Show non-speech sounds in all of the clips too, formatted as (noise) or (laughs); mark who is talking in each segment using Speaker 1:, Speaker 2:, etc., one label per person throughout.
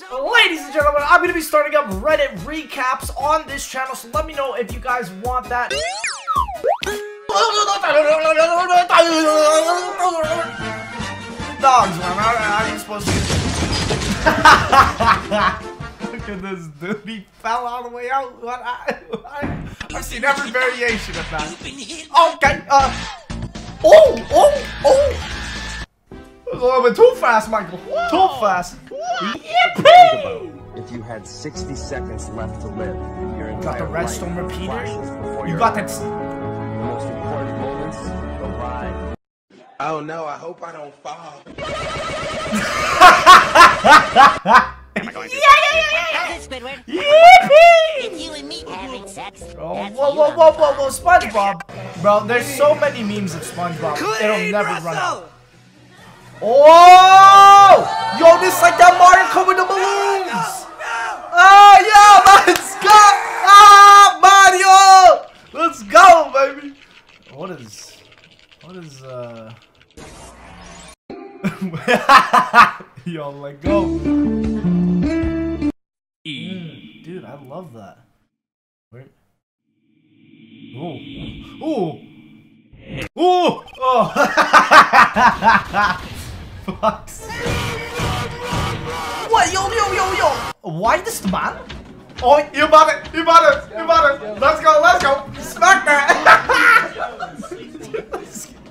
Speaker 1: Ladies and gentlemen, I'm going to be starting up Reddit recaps on this channel, so let me know if you guys want that. Dogs, man. How, are you supposed to... (laughs) Look at this dude. He fell all the way out. What? I, I, I've seen every variation of that. Okay, uh... Oh, oh, oh! It was a little bit too fast, Michael. Too fast. Yippee!
Speaker 2: If you had 60 seconds left to live, your
Speaker 1: You got the
Speaker 2: entire
Speaker 1: redstone
Speaker 2: life
Speaker 1: repeater?
Speaker 2: flashes before
Speaker 1: You
Speaker 2: your
Speaker 1: got that...
Speaker 2: The most important moments go by.
Speaker 3: Oh no, I hope I don't fall. (laughs)
Speaker 4: Squidward,
Speaker 1: Yippee!
Speaker 4: it's you and me having sex.
Speaker 1: Oh, whoa, whoa, whoa, whoa, whoa, SpongeBob. Bro, there's so many memes of SpongeBob. It'll never run out. Oh! Yo, this like that Mario Kart with the balloons! Oh, yeah, (laughs) let's go! Ah, Mario! Let's go, baby! What is... What is, uh... (laughs) Yo, let go. Mm, dude, I love that. Wait. Ooh. Ooh. Ooh. Oh. (laughs) Fucks. What? Yo, yo, yo, yo. Why this man? Oh, you bought it. You bought it. You bought it. Let's go. Let's go. Smack that.
Speaker 4: The secret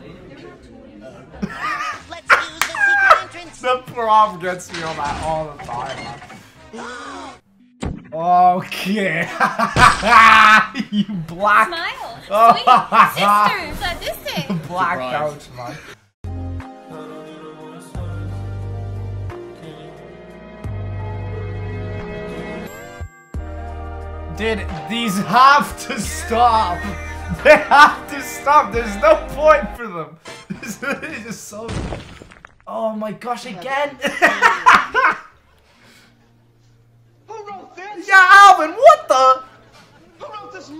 Speaker 4: entrance.
Speaker 1: the prof gets me on that all the time. Okay. (laughs) you black
Speaker 5: Smile.
Speaker 1: Oh.
Speaker 5: Sweet. Sisters at distance. (laughs)
Speaker 1: black couch, man. Dude, these have to stop. They have to stop. There's no point for them. (laughs) This is just so. Oh my gosh, again. (laughs) yeah, Alvin, what the?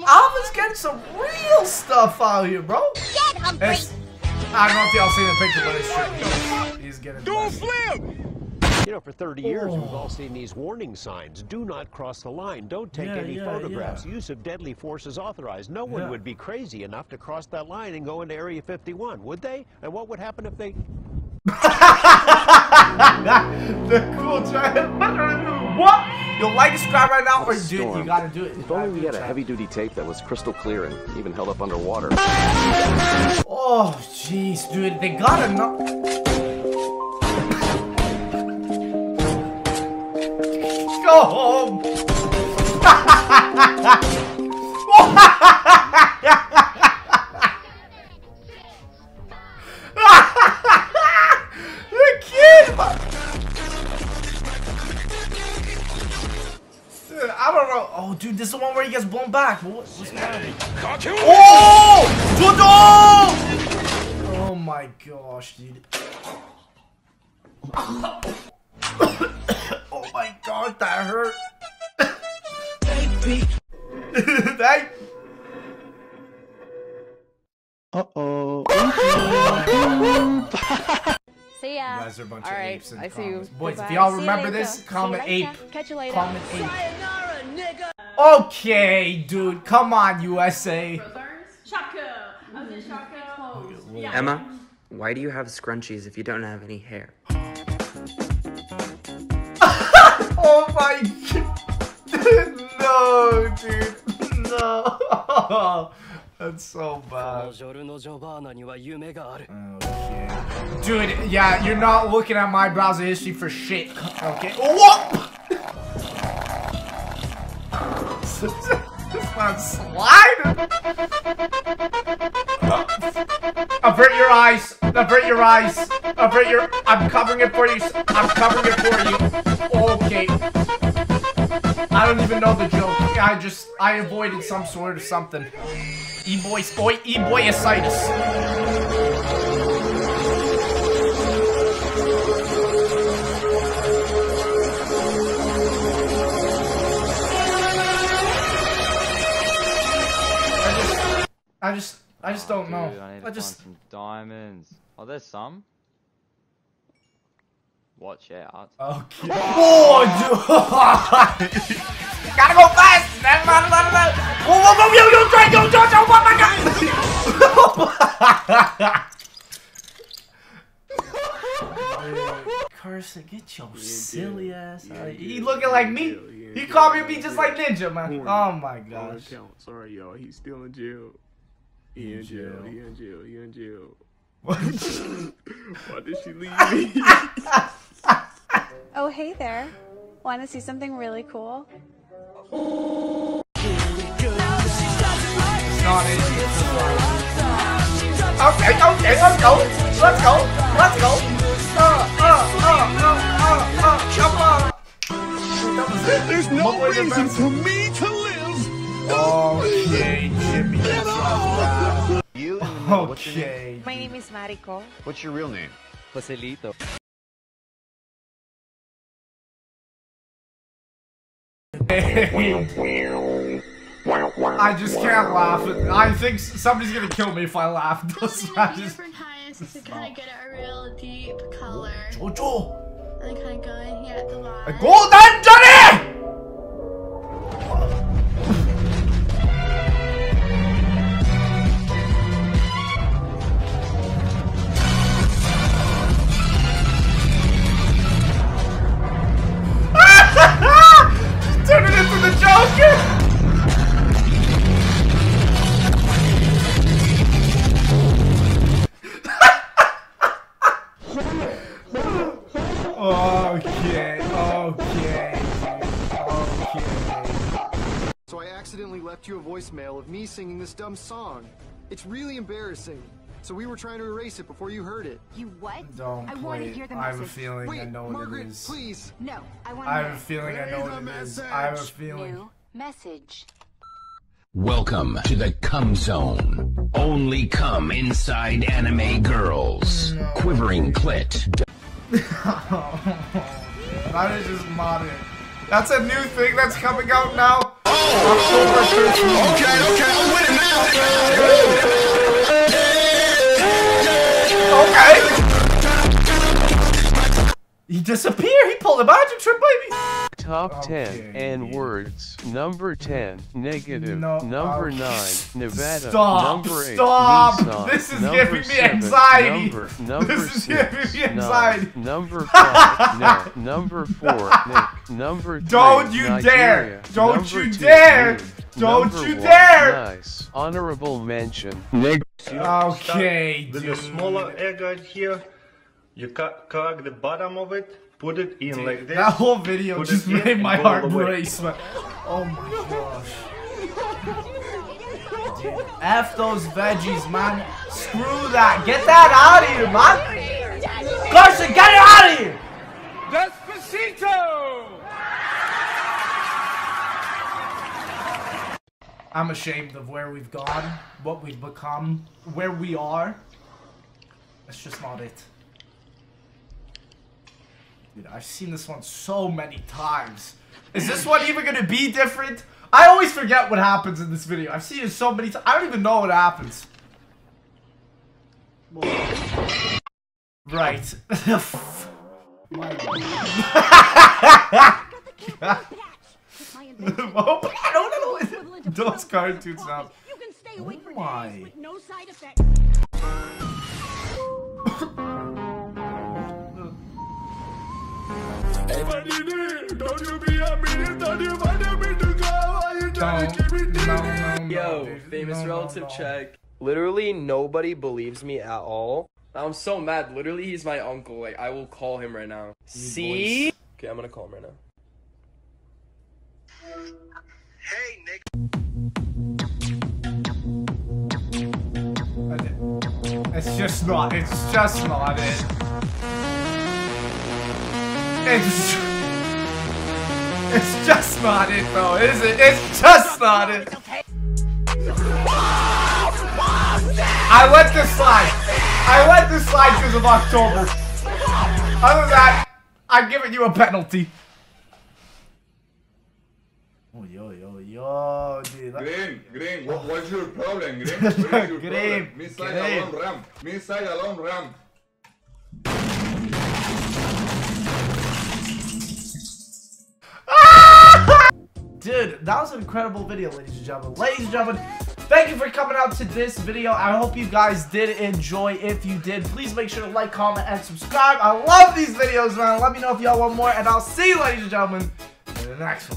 Speaker 1: Alvin's getting some real stuff out of here, bro.
Speaker 4: Get Humphrey.
Speaker 1: It's, I don't know if y'all seen the picture, but it's true. He's, he's getting. Don't flip.
Speaker 6: You know, for 30 years, we've all oh. seen these warning signs. Do not cross the line. Don't take
Speaker 1: Yeah,
Speaker 6: any
Speaker 1: yeah,
Speaker 6: photographs.
Speaker 1: yeah.
Speaker 6: Use of deadly force is authorized. No one
Speaker 1: Yeah.
Speaker 6: would be crazy enough to cross that line and go into Area 51, would they? And what would happen if they... (laughs)
Speaker 1: the cool giant. what? You'll like subscribe right now, or dude, you
Speaker 2: Storm.
Speaker 1: gotta do it. You
Speaker 2: If only we had a heavy-duty tape that was crystal clear and even held up underwater.
Speaker 1: Oh, jeez, dude, they gotta know. Go home. the kid. Dude, I don't know. Oh, dude, this is the one where he gets blown back. What, what's happening? Oh! Dodo! Oh my gosh, dude. Oh my god, that hurt. (laughs) that.
Speaker 7: See ya.
Speaker 1: You guys are a bunch
Speaker 7: All
Speaker 1: of
Speaker 7: right,
Speaker 1: apes in
Speaker 7: I see you.
Speaker 1: Boys,
Speaker 7: Goodbye.
Speaker 1: if y'all remember this, comment ape.
Speaker 7: Catch you later.
Speaker 1: Comment ape. Okay, dude, come on, USA.
Speaker 8: Emma, why do you have scrunchies if you don't have any hair? (laughs)
Speaker 1: Oh my god. (laughs) No, dude. No. (laughs) That's so bad. Okay. Dude, yeah, you're not looking at my browser history for shit. Okay. Whoop! (laughs) this man's sliding. Avert your eyes. Avert your eyes. Avert your. I'm covering it for you. I'm covering it for you. Okay. I don't even know the joke. I just I avoided some sort of something. E-boy, boy, e-boy asitis. I just, I just don't know.
Speaker 9: I need to
Speaker 1: I just,
Speaker 9: find some diamonds. Oh, there's some.
Speaker 5: Watch out.
Speaker 1: Okay. Oh, (laughs) oh, dude. (laughs) Gotta go fast. No, no, no, no, no. Whoa, whoa, whoa, yo, yo, Drake, yo, Jojo, oh my god. (laughs) Carson, get your silly ass out of here. He looking like me. He copied me just like Ninja, man. Oh my gosh.
Speaker 7: Sorry, y'all. He's still in jail. He in jail. He in jail. He in jail. (laughs) Why did she leave me? (laughs)
Speaker 9: Oh, hey there. Want to see something really cool?
Speaker 1: Not. Okay, okay, let's go. Let's go. Let's go. Uh, uh, uh, uh, uh, uh, come on.
Speaker 7: There's no reason for me to live.
Speaker 1: Okay, Jimmy. that's not
Speaker 5: You?
Speaker 1: Okay.
Speaker 9: My name is Mariko.
Speaker 5: What's your real name? Joselito. (laughs)
Speaker 1: I just can't laugh. I think somebody's gonna kill me if I laugh. Those I just...
Speaker 10: different highs to kind of get a real deep color.
Speaker 1: Jojo!
Speaker 10: And kind of go in here at the line.
Speaker 1: Golden Johnny!
Speaker 11: Left you a voicemail of me singing this dumb song. It's really embarrassing. So we were trying to erase it before you heard it.
Speaker 9: You what?
Speaker 1: Don't
Speaker 9: I wanna hear the
Speaker 1: I have a
Speaker 9: message.
Speaker 1: feeling I know what
Speaker 11: Margaret,
Speaker 1: it is.
Speaker 11: please.
Speaker 9: No, I want
Speaker 1: I have a feeling I know what it is. I have a feeling.
Speaker 9: New message.
Speaker 12: Welcome to the Cum Zone. Only come inside anime girls. Quivering clit. (laughs)
Speaker 1: that is just modern. That's a new thing that's coming out now. October 13th.
Speaker 7: Okay, okay, I'm with it now.
Speaker 1: Okay. He disappeared. He pulled a magic trick, baby.
Speaker 13: Top 10 and
Speaker 1: yeah.
Speaker 13: words. Number 10, negative.
Speaker 1: No,
Speaker 13: number
Speaker 1: okay.
Speaker 13: 9, Nevada.
Speaker 1: Stop,
Speaker 13: Number 8,
Speaker 1: stop.
Speaker 13: Nissan.
Speaker 1: This is
Speaker 13: number
Speaker 1: giving me
Speaker 13: seven,
Speaker 1: anxiety.
Speaker 13: Number, number
Speaker 1: This is
Speaker 13: 6,
Speaker 1: giving me
Speaker 13: nine. Number (laughs) 5, Nick. Number 4, Nick. Number 3,
Speaker 1: Don't you
Speaker 13: Nigeria.
Speaker 1: dare. Don't
Speaker 13: Number
Speaker 1: you
Speaker 13: two,
Speaker 1: dare.
Speaker 13: Moon.
Speaker 1: Don't
Speaker 13: Number
Speaker 1: you
Speaker 13: one,
Speaker 1: dare.
Speaker 13: Nice. Honorable mention. Nick.
Speaker 1: Okay,
Speaker 14: With
Speaker 1: dude.
Speaker 14: the smaller egg right here, you cut, crack the bottom of it, put it in like this.
Speaker 1: That whole video
Speaker 14: put
Speaker 1: just made my heart
Speaker 14: all
Speaker 1: race, man. Oh my gosh. Dude, F those veggies, man. Screw that. Get that out of here, man. Carson, get it out of here.
Speaker 7: Despacito!
Speaker 1: I'm ashamed of where we've gone, what we've become, where we are. That's just not it. Dude, I've seen this one so many times. Is this one even gonna be different? I always forget what happens in this video. I've seen it so many times. I don't even know what happens. Right. My (laughs) oh, I don't know. Those cartoons sound. Oh my.
Speaker 15: Yo, famous relative check. Literally nobody believes me at all. I'm so mad. Literally, he's my uncle. Like, I will call him right now. See? Okay, I'm gonna call him right now. Hey, Nick.
Speaker 1: It's just not. It's just not it. It's. It's just not it, though, is it? It's just not it. I let this slide. I let this slide because of October. Other than that, I'm giving you a penalty. Oh, yo, yo, yo, dude. that-
Speaker 16: Green, Green, what, what's your problem, Green? (laughs) What is your
Speaker 1: Green,
Speaker 16: problem? Missile
Speaker 1: Green.
Speaker 16: alone ram. Missile alone ram.
Speaker 1: Dude, that was an incredible video, ladies and gentlemen. Ladies and gentlemen, thank you for coming out to this video. I hope you guys did enjoy. If you did, please make sure to like, comment, and subscribe. I love these videos, man. Let me know if y'all want more, and I'll see you, ladies and gentlemen, in the next one.